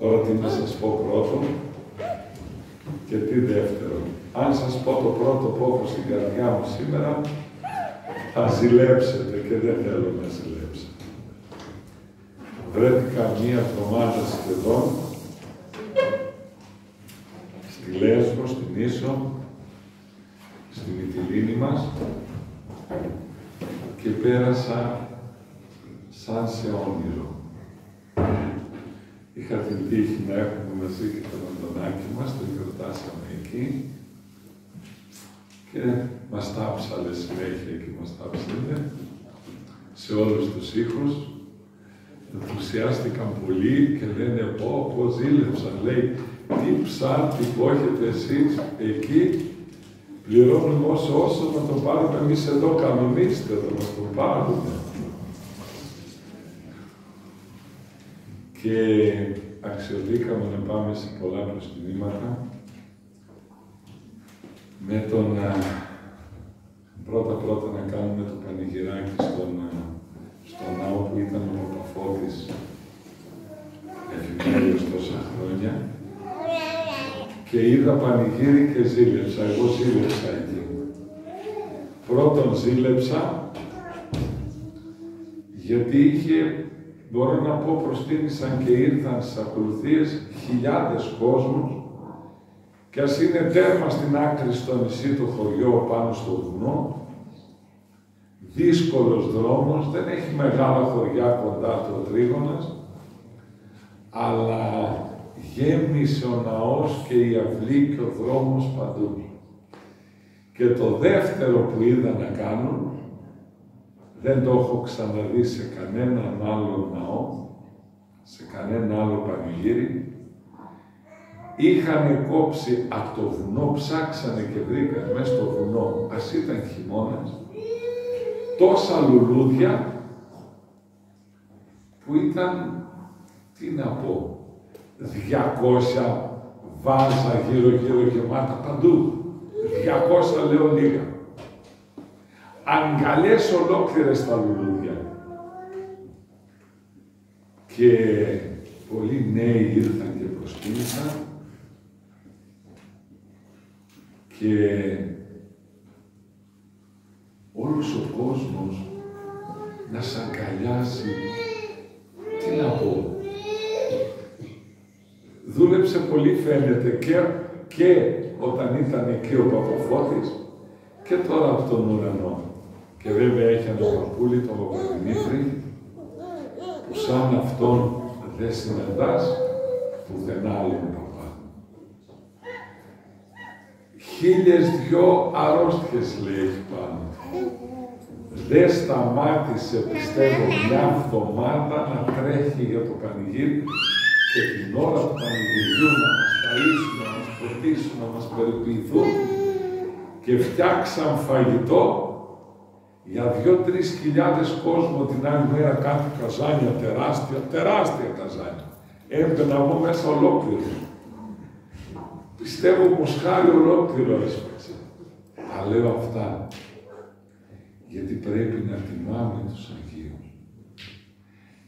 Τώρα τι να σας πω πρώτο και τι δεύτερο. Αν σας πω το πρώτο που έχω στην καρδιά μου σήμερα, θα ζηλέψετε και δεν θέλω να ζηλέψετε. Βρέθηκα μία εβδομάδα σχεδόν στη Λέσβο, στην Ίσο, στη Μυτιλίνη μας και πέρασα σαν σε όνειρο. Είχα την τύχη να έχουμε μαζί και τον Αντωνάκη μας, το γιορτάσαμε εκεί και μας τάψαλε συνέχεια και μας τάψαλε σε όλους τους ήχους. Ενθουσιάστηκαν πολύ και λένε πω, πω ζήλεψαν. Λέει, τι ψάρτη που έχετε εσείς εκεί, πληρώνουμε όσο όσο να το πάρουμε εμείς εδώ, κανονίστε το να το πάρουμε. Και αξιοδίκαμε να πάμε σε πολλά προσκυνήματα με τον πρώτα-πρώτα να κάνουμε το πανηγυράκι στον, στον ναό που ήταν ο Παπαφώτης εφημέριος τόσα χρόνια και είδα πανηγύρι και ζήλεψα. Εγώ ζήλεψα εκεί. Πρώτον ζήλεψα γιατί είχε, μπορώ να πω, προστίμησαν και ήρθαν στις ακολουθίες χιλιάδες κόσμους και ας είναι τέρμα στην άκρη στο νησί του χωριό πάνω στο βουνό, δύσκολος δρόμος, δεν έχει μεγάλα χωριά κοντά το τρίγωνας, αλλά γέμισε ο ναός και η αυλή και ο δρόμος παντού. Και το δεύτερο που είδα να κάνουν, δεν το έχω ξαναδεί σε κανέναν άλλο ναό, σε κανένα άλλο πανηγύρι, είχαν κόψει από το βουνό, ψάξανε και βρήκαν μέσα στο βουνό, ας ήταν χειμώνας, τόσα λουλούδια που ήταν, τι να πω, 200 βάζα γύρω-γύρω γεμάτα παντού. 200 λέω λίγα. Αγκαλιές ολόκληρες τα λουλούδια. Και πολλοί νέοι ήρθαν και προσκύνησαν και όλος ο κόσμος να σ' αγκαλιάσει, τι να πω, δούλεψε πολύ φαίνεται και, και όταν ήταν εκεί ο Παπαφώτης και τώρα από τον ουρανό. Και βέβαια έχει ένα παππούλι, τον Παπαδημήτρη, που σαν αυτόν δεν συναντάς πουθενά άλλον παπά. Χίλιες δυο αρρώστιες λέει έχει πάνω. Δεν σταμάτησε, πιστεύω, μια εβδομάδα να τρέχει για το πανηγύρι και την ώρα του πανηγυριού να μας ταΐσουν, να μας ποτίσουν, να μας περιποιηθούν και φτιάξαν φαγητό για δυο-τρεις χιλιάδες κόσμο την άλλη μέρα κάτι καζάνια τεράστια, τεράστια καζάνια. Έμπαινα εγώ μέσα ολόκληρο. Πιστεύω μοσχάρι ολόκληρο έσπαξε. Τα λέω αυτά γιατί πρέπει να τιμάμε τους Αγίους.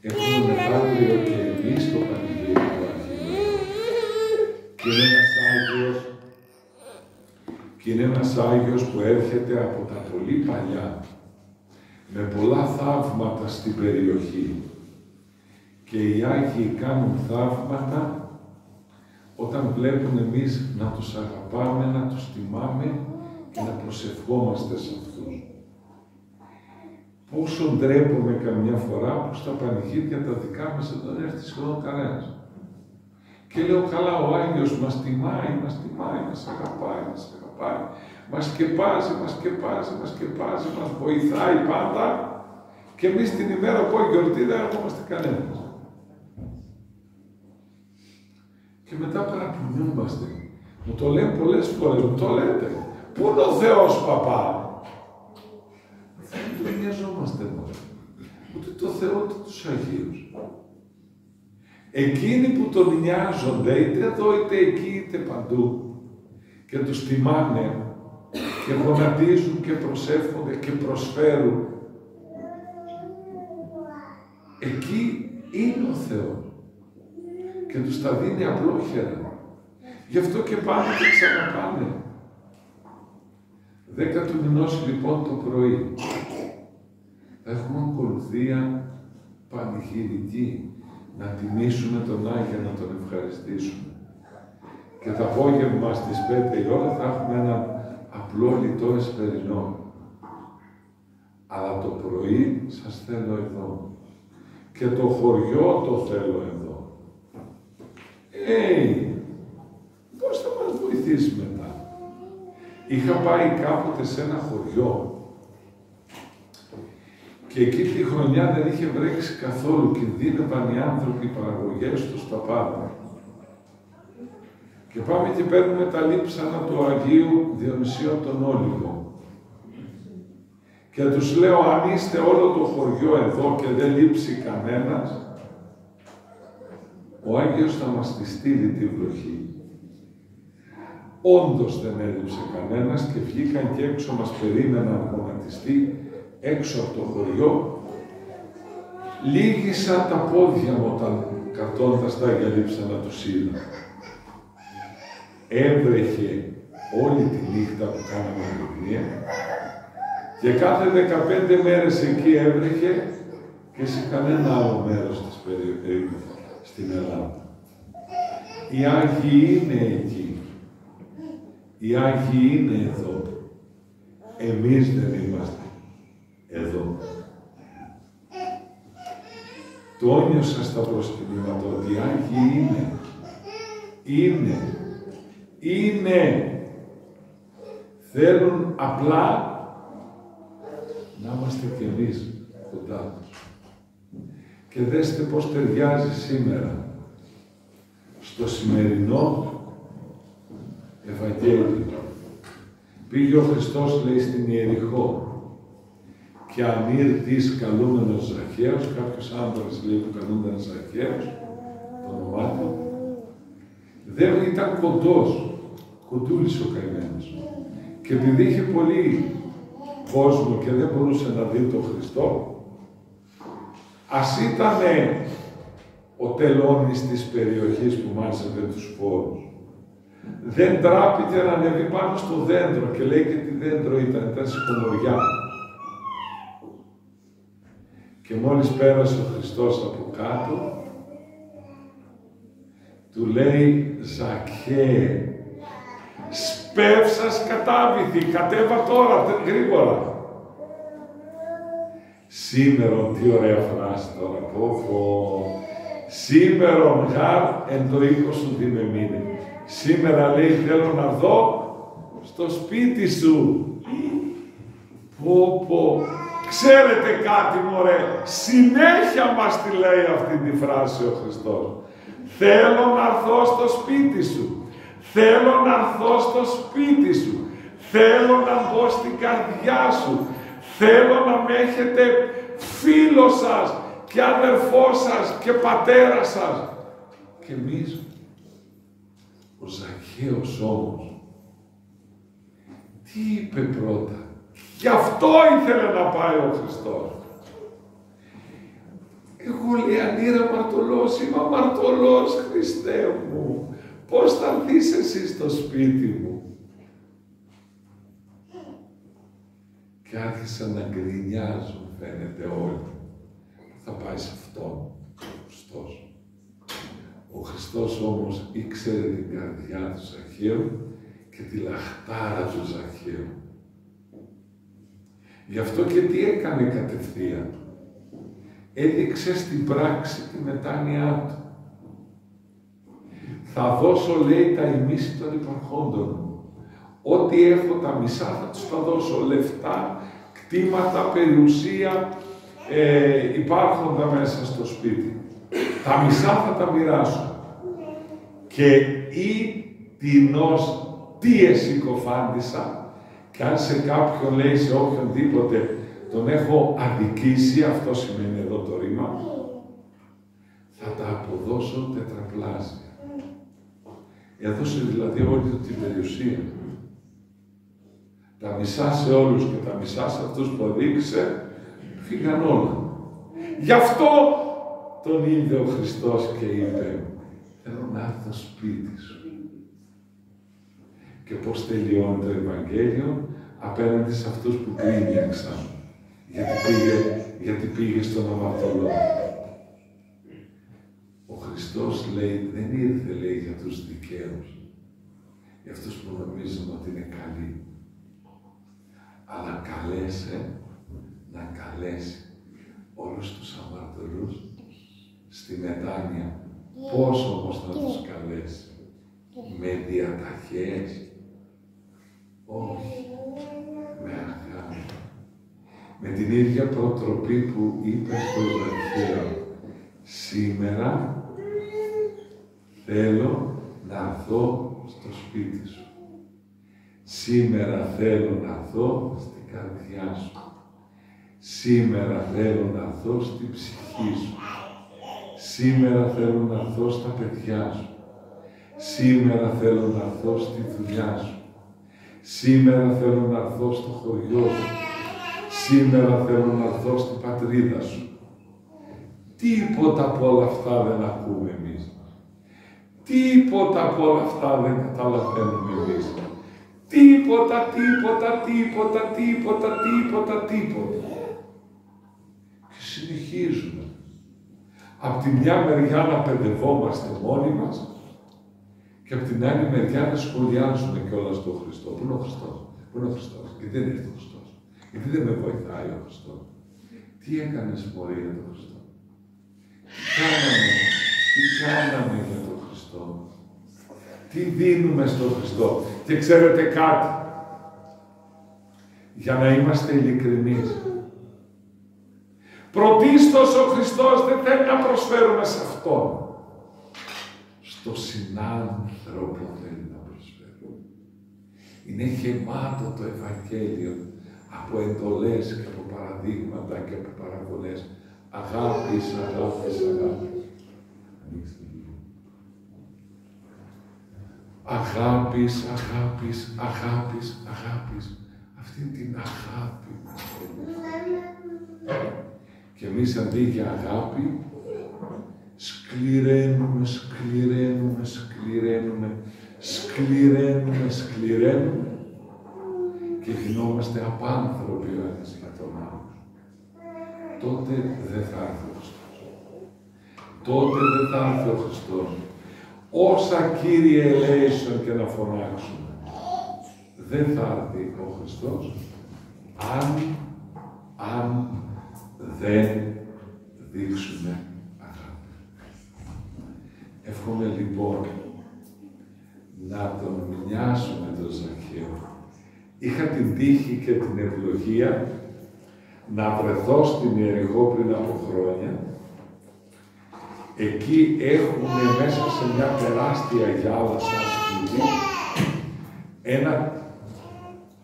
Έχουμε μεγαλύτερο και εμείς το πανηγύρι του Αγίου. Και είναι ένας Άγιος και είναι ένας Άγιος που έρχεται από τα πολύ παλιά με πολλά θαύματα στην περιοχή. Και οι Άγιοι κάνουν θαύματα όταν βλέπουν εμείς να τους αγαπάμε, να τους τιμάμε και να προσευχόμαστε σε αυτούς. Πόσο ντρέπομαι καμιά φορά που στα πανηγύρια τα δικά μας δεν τον έρθει σχεδόν κανένας. Και λέω καλά, ο Άγιος μας τιμάει, μας τιμάει, μας αγαπάει, μας αγαπάει. Μας σκεπάζει, μας σκεπάζει, μας σκεπάζει, μας βοηθάει πάντα. Και εμείς την ημέρα που έχει γιορτή δεν ερχόμαστε κανένας. Και μετά παραπονιόμαστε. Μου το λένε πολλές φορές, μου το λέτε. Πού είναι ο Θεός, παπά; Δεν το νοιαζόμαστε μόνο. Ούτε το Θεό, ούτε τους Αγίους. Εκείνοι που τον νοιάζονται, είτε εδώ, είτε εκεί, είτε παντού, και τους τιμάνε και γονατίζουν και προσεύχονται και προσφέρουν, εκεί είναι ο Θεός. και τους τα δίνει απλόχερα. Γι' αυτό και πάνε και ξαναπάνε. Δέκα του μηνός λοιπόν το πρωί θα έχουμε ακολουθία πανηγυρική να τιμήσουμε τον Άγιο, να τον ευχαριστήσουμε. Και το απόγευμα στις 5 η ώρα θα έχουμε ένα απλό λιτό εσπερινό. Αλλά το πρωί σας θέλω εδώ. Και το χωριό το θέλω εδώ. Έι, πώς θα μας βοηθήσει μετά; Είχα πάει κάποτε σε ένα χωριό και εκεί τη χρονιά δεν είχε βρέξει καθόλου, κινδύνευαν οι άνθρωποι, οι παραγωγές τους, τα πάντα. Και πάμε και παίρνουμε τα λείψανα του Αγίου Διονυσίου τον Όλυβο. Και τους λέω, αν είστε όλο το χωριό εδώ και δεν λείψει κανένας, ο Άγιος θα μας τη στείλει τη βροχή. Όντως δεν έλειψε κανένας και βγήκαν και έξω μας περίμεναν γονατιστή έξω από το χωριό, λίγησα τα πόδια μου όταν καρτώντας τα για να τους είδα. Έβρεχε όλη τη νύχτα που κάναμε αγωνία και κάθε 15 μέρες εκεί έβρεχε και σε κανένα άλλο μέρος της περιοχής στην Ελλάδα. Οι Άγιοι είναι εκεί. Οι Άγιοι είναι εδώ. Εμείς δεν είμαστε εδώ. Το όνειωσα στα προσκυνήματα ότι οι Άγιοι είναι. Είναι. Είναι. Θέλουν απλά να είμαστε κι εμείς κοντά τους. Και δέστε πώς ταιριάζει σήμερα στο σημερινό Ευαγγέλιο. Πήγε ο Χριστός, λέει, στην Ιεριχώ και ανήρτης καλούμενος Ζαχαίος, κάποιος άντρας λέει που καλούμενος Ζαχαίος, το όνομά του, δεν ήταν κοντός, κοντούλης ο καημένος. Και επειδή είχε πολύ κόσμο και δεν μπορούσε να δει τον Χριστό, ας ήταν ο τελώνης της περιοχής που μάζευε τους φόρους. Δεν τράπηκε να ανέβει πάνω στο δέντρο και λέει και τι δέντρο ήταν, ήταν σηκωμοριά. Και μόλις πέρασε ο Χριστός από κάτω, του λέει «Ζακέ, σπεύσας κατάβηθη, κατέβα τώρα, γρήγορα». Σήμερα, τι ωραία φράση τώρα, πω πω. Σήμερα γαρ εν το οίκο σου μήνε. Σήμερα λέει θέλω να δω στο σπίτι σου. Πω πω. Ξέρετε κάτι μωρέ, συνέχεια μας τη λέει αυτή τη φράση ο Χριστός. Θέλω να έρθω στο σπίτι σου. Θέλω να έρθω στο σπίτι σου. Θέλω να μπω στην καρδιά σου. Θέλω να με έχετε φίλο σας και αδερφό σας και πατέρα σας. Και εμείς, ο Ζαχαίος όμως, τι είπε πρώτα; Γι' αυτό ήθελε να πάει ο Χριστός. Εγώ λέει ανήρα αμαρτωλός, είμαι αμαρτωλός Χριστέ μου. Πώς θα έρθεις εσύ στο σπίτι μου; Και άρχισαν να γκρινιάζουν φαίνεται όλοι. Θα πάει σε αυτόν ο Χριστός. Ο Χριστός όμως ήξερε την καρδιά του Ζαχαίου και τη λαχτάρα του Ζαχαίου. Γι' αυτό και τι έκανε κατευθείαν. Έδειξε στην πράξη τη μετάνοιά του. Θα δώσω, λέει, τα ημίση των υπαρχόντων μου. Ό,τι έχω τα μισά θα τους τα δώσω. Λεφτά, κτήματα, περιουσία, ε, υπάρχοντα μέσα στο σπίτι. Τα μισά θα τα μοιράσω. Και ή τεινός τι εσυκοφάντησα, και αν σε κάποιον λέει, σε οποιονδήποτε, τον έχω αδικήσει, αυτό σημαίνει εδώ το ρήμα, θα τα αποδώσω τετραπλάσια. Έδωσε δηλαδή όλη του την περιουσία. Τα μισά σε όλους και τα μισά σε αυτούς που αδίκησε, φύγαν όλα. Γι' αυτό τον είδε ο Χριστός και είπε, Θέλω να έρθω σπίτι σου. Και πώς τελειώνει το Ευαγγέλιο απέναντι σε αυτούς που κρίνιαξαν. Γιατί πήγε, γιατί πήγε στον αμαρτωλό. Ο Χριστός λέει, δεν ήρθε λέει για τους δικαίους. Για αυτούς που νομίζουν ότι είναι καλοί. Αλλά καλέσε να καλέσει όλους τους αμαρτωλούς στη μετάνοια. Πώς όμως θα τους καλέσει; Με διαταχές; Όχι. Με αγάπη. Με την ίδια προτροπή που είπες στο Ζαχαίο. Σήμερα θέλω να έρθω στο σπίτι σου. Σήμερα θέλω να έρθω στην καρδιά σου. Σήμερα θέλω να έρθω στην ψυχή σου. Σήμερα θέλω να έρθω στα παιδιά σου. Σήμερα θέλω να έρθω στη δουλειά σου. Σήμερα θέλω να έρθω στο χωριό σου. Σήμερα θέλω να έρθω στην πατρίδα σου. Τίποτα από όλα αυτά δεν ακούμε εμείς. Τίποτα από όλα αυτά δεν καταλαβαίνουμε εμείς. Τίποτα, τίποτα, τίποτα, τίποτα, τίποτα, τίποτα. Και συνεχίζουμε. Απ' τη μια μεριά να παιδευόμαστε μόνοι μας και απ' την άλλη μεριά να σχολιάζουμε κιόλας τον Χριστό. Πού είναι ο Χριστός, πού είναι ο Χριστός, γιατί δεν είναι ο Χριστός, γιατί δεν με βοηθάει ο Χριστός; Τι έκανες μωρή για τον Χριστό; Τι κάναμε, τι κάναμε για τον Χριστό. Τι δίνουμε στον Χριστό. Και ξέρετε κάτι; Για να είμαστε ειλικρινείς. Πρωτίστως ο Χριστός δεν θέλει να προσφέρουμε σε Αυτόν. Στο συνάνθρωπο θέλει να προσφέρουμε. Είναι γεμάτο το Ευαγγέλιο από εντολές και από παραδείγματα και από παραβολές. Αγάπης, αγάπης, αγάπης. Αγάπης, αγάπης, αγάπης, αγάπης. Αυτή την αγάπη μας Και εμείς αντί για αγάπη, σκληραίνουμε, σκληραίνουμε, σκληραίνουμε, σκληραίνουμε, σκληραίνουμε και γινόμαστε απάνθρωποι ο ένας για τον άλλο. Τότε δεν θα έρθει ο Χριστός. Τότε δεν θα έρθει ο Χριστός. Όσα Κύριε ελέησον και να φωνάξουμε, δεν θα έρθει ο Χριστός αν, αν δεν δείξουμε αγάπη. Εύχομαι λοιπόν να τον μοιάσουμε τον Ζαχαίο. Είχα την τύχη και την ευλογία να βρεθώ στην Ιερηγό πριν από χρόνια. Εκεί έχουμε μέσα σε μια τεράστια γυάλα σαν σπίτι ένα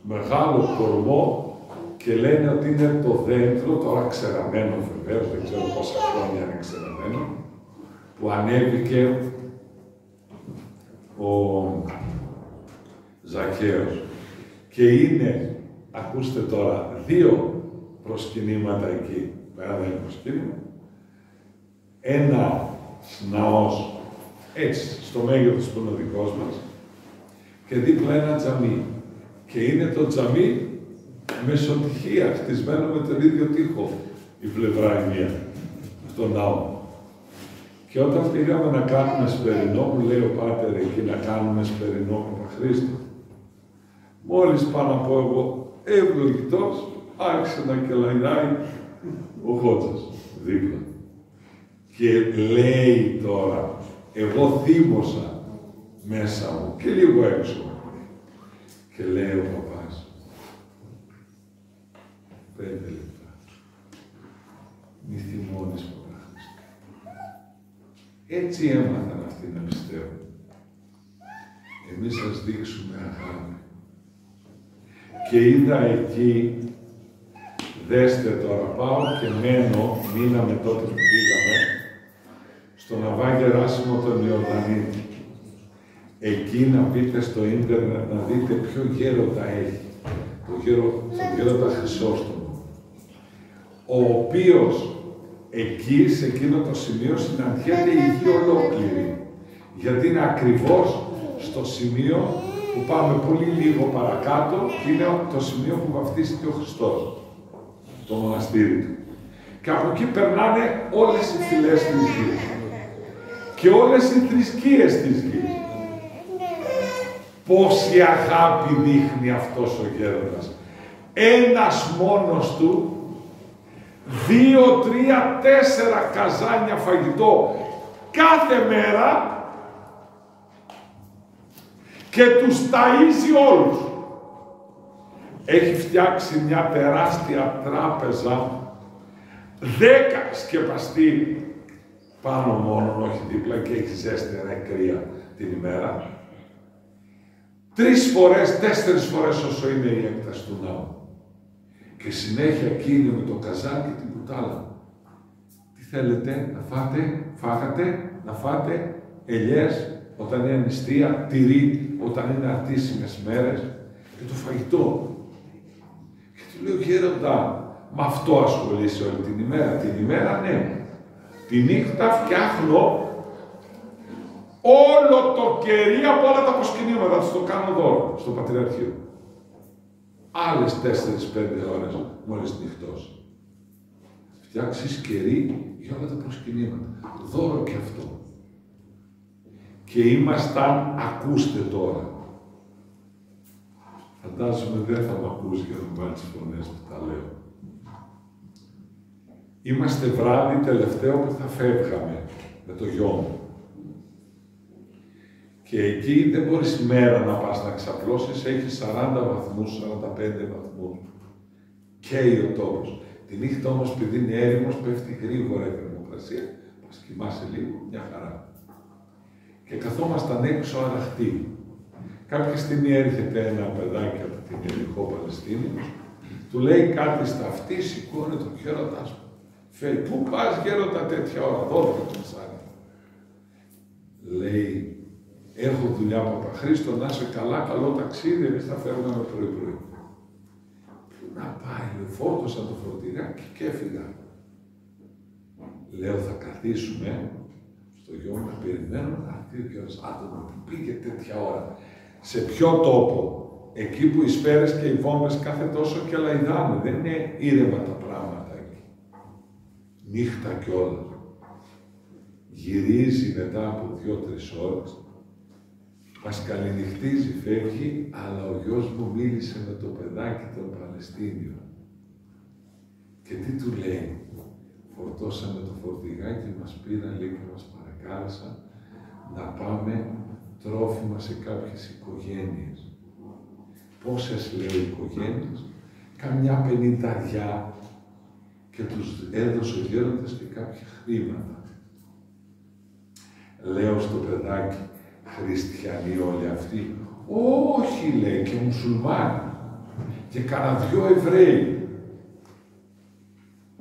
μεγάλο κορμό και λένε ότι είναι το δέντρο, τώρα ξεραμένο βεβαίως, δεν ξέρω πόσα χρόνια είναι ξεραμένο, που ανέβηκε ο Ζακαίος. Και είναι, ακούστε τώρα, δύο προσκυνήματα εκεί, πέρα δεν είναι προσκύνημα, ένα ναός, έτσι, στο μέγεθος που είναι ο δικός μας, και δίπλα ένα τζαμί. Και είναι το τζαμί μεσοτυχία, χτισμένο με τον ίδιο τοίχο, η πλευρά η μία, στο ναό. Και όταν πήγαμε να κάνουμε σπερινό, μου λέει ο Πάτερ εκεί να κάνουμε σπερινό με τα Χρήστα. Μόλις πάνω από εγώ, ευλογητός, άρχισε να κελαϊνάει ο Χότσας, δίπλα. Και λέει τώρα, εγώ θύμωσα μέσα μου και λίγο έξω. Και λέει ο παπάς, πέντε λεπτά, μη θυμώνεις πολλά Έτσι έμαθαν αυτοί να πιστεύουν. Εμείς σας δείξουμε αγάπη. Και είδα εκεί, δέστε τώρα, πάω και μένω, μείναμε τότε που πήγαμε, στο ναυάγι Ράσιμο τον Ιορδανίδη. Εκεί να μπείτε στο ίντερνετ να δείτε ποιο γέροντα έχει. Το γέρο, το γέροντα Χρυσόστομο. Ο οποίος εκεί, σε εκείνο το σημείο, συναντιέται η γη ολόκληρη. Γιατί είναι ακριβώς στο σημείο που πάμε πολύ λίγο παρακάτω και είναι το σημείο που βαφτίστηκε ο Χριστός, το μοναστήρι του. Και από εκεί περνάνε όλες οι φυλές της γης και όλες οι θρησκείες της γης. Πόση αγάπη δείχνει αυτός ο γέροντας. Ένας μόνος του, δύο, τρία, τέσσερα καζάνια φαγητό κάθε μέρα και τους ταΐζει όλους. Έχει φτιάξει μια τεράστια τράπεζα, δέκα σκεπαστή πάνω μόνο, όχι δίπλα και έχει ζέστη κρύα την ημέρα. Τρεις φορές, τέσσερις φορές όσο είναι η έκταση του ναού. Και συνέχεια εκείνη με το καζάκι την κουτάλα. Τι θέλετε, να φάτε, φάγατε, να φάτε, ελιές, όταν είναι νηστεία, τυρί, όταν είναι αρτήσιμες μέρες, και το φαγητό. Και του λέω, γέροντα, με αυτό ασχολείσαι όλη την ημέρα. Την ημέρα, ναι. Τη νύχτα φτιάχνω όλο το κερί από όλα τα προσκυνήματα. Θα το κάνω δώρο στο Πατριαρχείο. Άλλες 4-5 ώρες μόλις νυχτώσει. Φτιάξεις κερί για όλα τα προσκυνήματα. Δώρο και αυτό. Και ήμασταν, ακούστε τώρα. Φαντάζομαι δεν θα με ακούσει για να βάλεις τις φωνές που τα λέω. Είμαστε βράδυ τελευταίο που θα φεύγαμε με το γιο μου. Και εκεί δεν μπορείς μέρα να πας να ξαπλώσεις, έχεις 40 βαθμούς, 45 βαθμούς. Καίει ο τόπος. Τη νύχτα όμως, επειδή είναι έρημος, πέφτει γρήγορα η θερμοκρασία. Πας κοιμάσαι λίγο, μια χαρά. Και καθόμασταν έξω αραχτοί. Κάποια στιγμή έρχεται ένα παιδάκι από την Ελληνικό Παλαιστίνη, του λέει κάτι στα αυτή, σηκώνει το χέροντά μου. Φέρει, πού πας γέροντα τέτοια ώρα, 12 το Λέει, έχω δουλειά Παπαχρήστο, να είσαι καλά, καλό ταξίδι, εμείς θα φεύγαμε πρωί-πρωί. Πού να πάει, λέει, φόρτωσα το φορτηγάκι και έφυγα. Λέω, θα καθίσουμε στο γιο μου να περιμένουμε να έρθει ο άτομο που πήγε τέτοια ώρα. Σε ποιο τόπο, εκεί που οι σφαίρες και οι βόμβες κάθε τόσο και λαϊδάνε, δεν είναι ήρεμα τα πράγματα εκεί. Νύχτα κιόλας. Γυρίζει μετά από δύο-τρεις ώρες, μας καληνυχτίζει, φεύγει, αλλά ο γιος μου μίλησε με το παιδάκι τον Παλαιστίνιο. Και τι του λέει, φορτώσαμε το φορτηγάκι, μας πήραν λίγο και μας παρακάλεσαν να πάμε τρόφιμα σε κάποιες οικογένειες. Πόσες λέω οικογένειες, καμιά πενηνταριά και τους έδωσε ο γέροντας και κάποια χρήματα. Λέω στο παιδάκι, χριστιανοί όλοι αυτοί. Όχι, λέει, και μουσουλμάνοι. Και κανένα δυο Εβραίοι.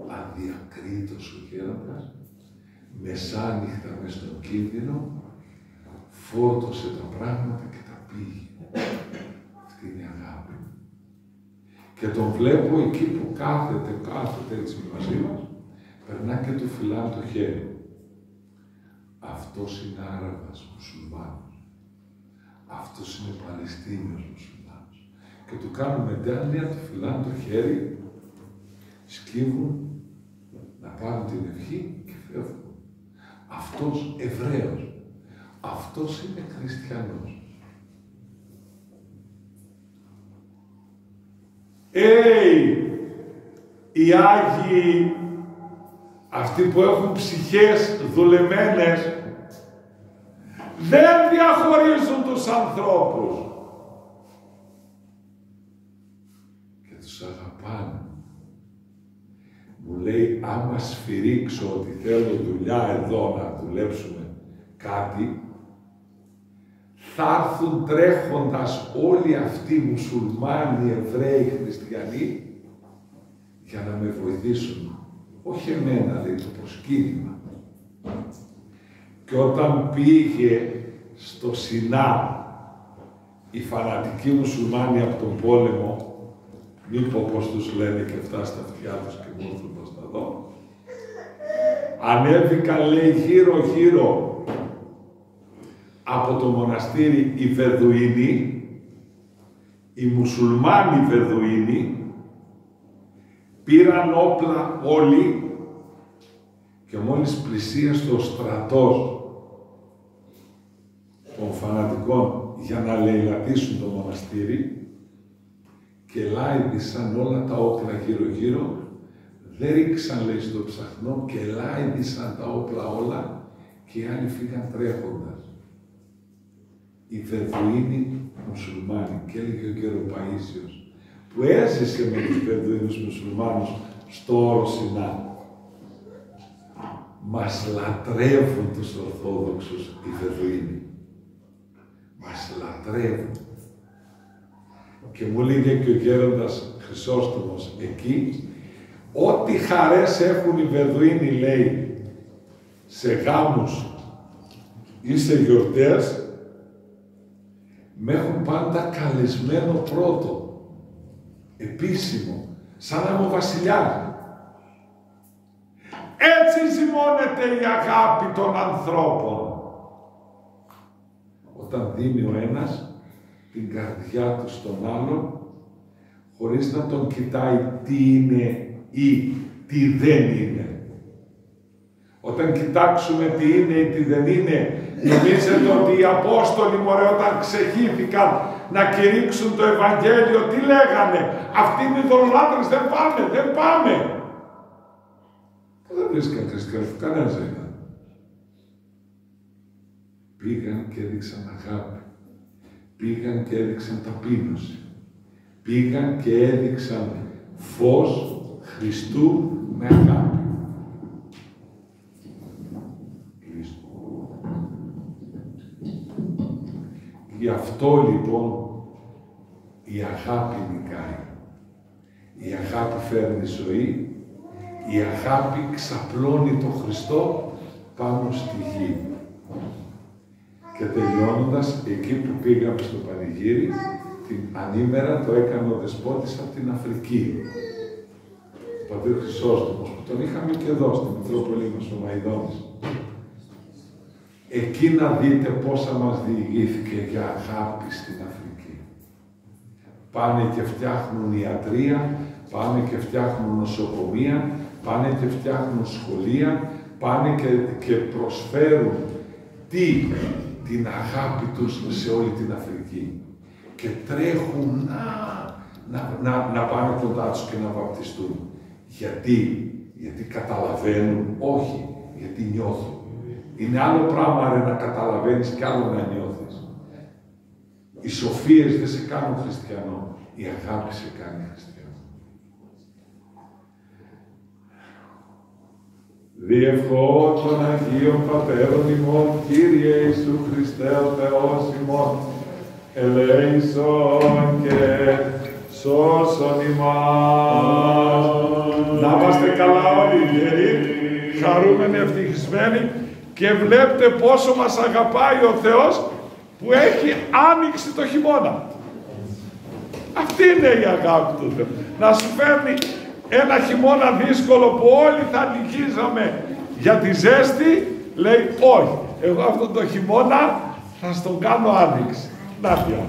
Αδιακρίτως ο γέροντας, μεσάνυχτα μες στον κίνδυνο, φόρτωσε τα πράγματα και τα πήγε. Αυτή είναι η αγάπη. Και τον βλέπω εκεί που κάθεται, κάθεται έτσι μαζί μας, περνά και του φυλά το χέρι. Αυτός είναι Άραβας, μουσουλμάνος. Αυτός είναι Παλαιστίνιος μουσουλμάνος. Και του κάνουν μετάλλια, του φυλάνε το χέρι, σκύβουν να πάρουν την ευχή και φεύγουν. Αυτός Εβραίος. Αυτός είναι χριστιανός. Έι, οι Άγιοι, αυτοί που έχουν ψυχές δουλεμένες, δεν διαχωρίζουν τους ανθρώπους. Και τους αγαπάνε. Μου λέει, άμα σφυρίξω ότι θέλω δουλειά εδώ να δουλέψουμε κάτι, θα έρθουν τρέχοντας όλοι αυτοί οι μουσουλμάνοι, Εβραίοι, Χριστιανοί για να με βοηθήσουν. Όχι εμένα, λέει, το προσκύνημα. Και όταν πήγε στο Σινά οι φανατικοί μουσουλμάνοι από τον πόλεμο, μη πω πώς τους λένε και αυτά στα αυτιά τους και μου έρθουν προς τα δω, ανέβηκαν λέει γύρω γύρω από το μοναστήρι οι Βεδουίνοι, οι μουσουλμάνοι Βεδουίνοι, πήραν όπλα όλοι και μόλις πλησίασε ο στρατός των φανατικών για να λαιλατίσουν το μοναστήρι και λάιδισαν όλα τα όπλα γύρω-γύρω, δεν ρίξαν λέει στο ψαχνό και λάιδισαν τα όπλα όλα και οι άλλοι φύγαν τρέχοντας. Οι Βεδουίνοι μουσουλμάνοι και έλεγε ο κύριο Παΐσιος που έζησε με τους Βεδουίνους μουσουλμάνους στο όρο Σινά. Μας λατρεύουν τους Ορθόδοξους οι Βεδουίνοι. Μας λατρεύουν. Και μου λέγε και ο γέροντας Χρυσόστομος εκεί, ό,τι χαρές έχουν οι Βεδουίνοι, λέει, σε γάμους ή σε γιορτές, με έχουν πάντα καλεσμένο πρώτο, επίσημο, σαν να είμαι βασιλιάς. Έτσι ζυμώνεται η αγάπη των ανθρώπων. Όταν δίνει ο ένας την καρδιά του στον άλλον, χωρίς να τον κοιτάει τι είναι ή τι δεν είναι. Όταν κοιτάξουμε τι είναι ή τι δεν είναι, νομίζετε ότι οι Απόστολοι μωρέ όταν ξεχύθηκαν να κηρύξουν το Ευαγγέλιο, τι λέγανε, αυτοί είναι οι δολολάτρες, δεν πάμε, δεν πάμε. Δεν βρίσκαν χριστιανούς, κανένας δεν ήταν. Πήγαν και έδειξαν αγάπη. Πήγαν και έδειξαν ταπείνωση. Πήγαν και έδειξαν φως Χριστού με αγάπη. Γι' αυτό λοιπόν η αγάπη νικάει. Η αγάπη φέρνει ζωή. Η αγάπη ξαπλώνει τον Χριστό πάνω στη γη. Και τελειώνοντας, εκεί που πήγαμε στο πανηγύρι, την ανήμερα το έκανε ο Δεσπότης από την Αφρική. Ο πατήρ Χρυσόστομος, που τον είχαμε και εδώ, στην Μητρόπολη μας, ο Μαϊδόνης. Εκεί να δείτε πόσα μας διηγήθηκε για αγάπη στην Αφρική. Πάνε και φτιάχνουν ιατρία, πάνε και φτιάχνουν νοσοκομεία, πάνε και φτιάχνουν σχολεία, πάνε και, και προσφέρουν τι, την αγάπη τους σε όλη την Αφρική. Και τρέχουν να, να, να, να πάνε κοντά τους και να βαπτιστούν. Γιατί, γιατί καταλαβαίνουν, όχι, γιατί νιώθουν. Είναι άλλο πράγμα ρε, να καταλαβαίνεις και άλλο να νιώθεις. Οι σοφίες δεν σε κάνουν χριστιανό. Η αγάπη σε κάνει χριστιανό. Διευχώ των Αγίων Πατέρων ημών, Κύριε Ιησού Χριστέ ο Θεός ημών, ελέησον και σώσον ημάς. Να είμαστε καλά όλοι, γεροί, χαρούμενοι, ευτυχισμένοι και βλέπετε πόσο μας αγαπάει ο Θεός που έχει άνοιξη το χειμώνα. Αυτή είναι η αγάπη του Θεού. Να σου φέρνει ένα χειμώνα δύσκολο που όλοι θα νικίζαμε για τη ζέστη, λέει όχι. Εγώ αυτό το χειμώνα θα στον κάνω άνοιξη. Να πια.